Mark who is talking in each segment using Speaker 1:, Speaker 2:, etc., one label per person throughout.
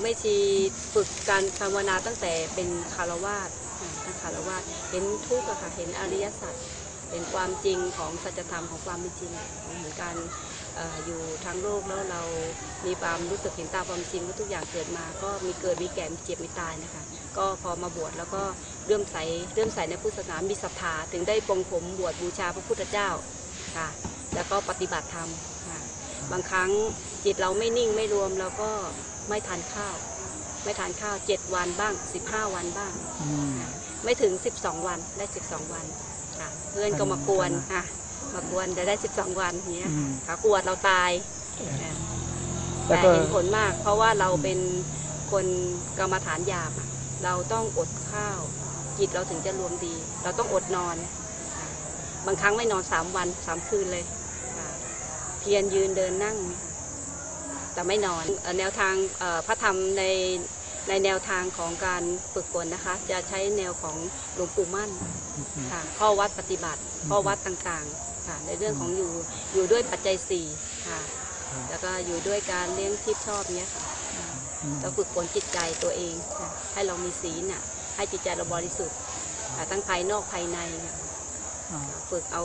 Speaker 1: ไม่ชีฝึกการภาวนาตั้งแต่เป็นคารวาสนคารวาสเห็นทุกข์ค่ะเห็นอริยสัจเห็นความจริงของสัจธรรมของความเป็นจริงเห็นการอยู่ทางโลกแล้วเรามีความรู้สึกเห็นตามความจริงว่าทุกอย่างเกิดมา ก็มีเกิดมีแก่มีเจ็บมีตายนะคะก็พอมาบวชแล้วก็เลื่อมใสเลื่อมใสในพุทธศาสนามีศรัทธาถึงได้ปรงผมบวชบูชาพระพุทธเจ้าค่ะ แล้วก็ปฏิบัติธรรมค่ะบางครั้งจิตเราไม่นิ่งไม่รวมเราก็ ไม่ทานข้าว ไม่ทานข้าว7วันบ้าง15วันบ้าง
Speaker 2: อืม
Speaker 1: ไม่ถึง12วันได้12วันค่ะเพื่อนก็มากวนค่ะมากวนจะได้12วันเนี้ย
Speaker 2: อืม
Speaker 1: ค่ะกลัวเราตายอ่า
Speaker 2: แล้ว
Speaker 1: แต่
Speaker 2: ก็
Speaker 1: เห็นผลมาก เพราะว่าเราเป็นคนกรรมฐานหยาบอะเราต้องอดข้าวจิตเราถึงจะรวมดี เราต้องอดนอนค่ะบางครั้งไม่นอนสามวันสามคืนเลยค่ะเพียรยืนเดินนั่ง แต่ไม่นอนเอ่อแนวทางเอ่อพระธรรมในในแนวทางของการฝึกฝนนะคะ จะใช้แนวของหลวงปู่มั่นค่ะข้อวัดปฏิบัติ ข้อวัดต่างๆค่ะในเรื่องของอยู่อยู่ด้วยปัจจัยสี่ค่ะแล้วก็อยู่ด้วยการเลี้ยงชีพชอบเนี้ยค่ะ
Speaker 2: อืม
Speaker 1: เราฝึกฝนจิตใจตัวเองค่ะให้เรามีศีลน่ะให้จิตใจเราบริสุทธิ์ค่ะทั้งภายนอกภายในค่ะ
Speaker 2: อ่า
Speaker 1: ฝึกเอา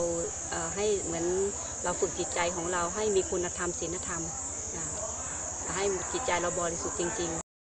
Speaker 1: เอ่อให้เหมือนเราฝึกจิตใจของเราให้มีคุณธรรมศีลธรรมค่ะ ให้จิตใจเราบริสุทธิ์จริง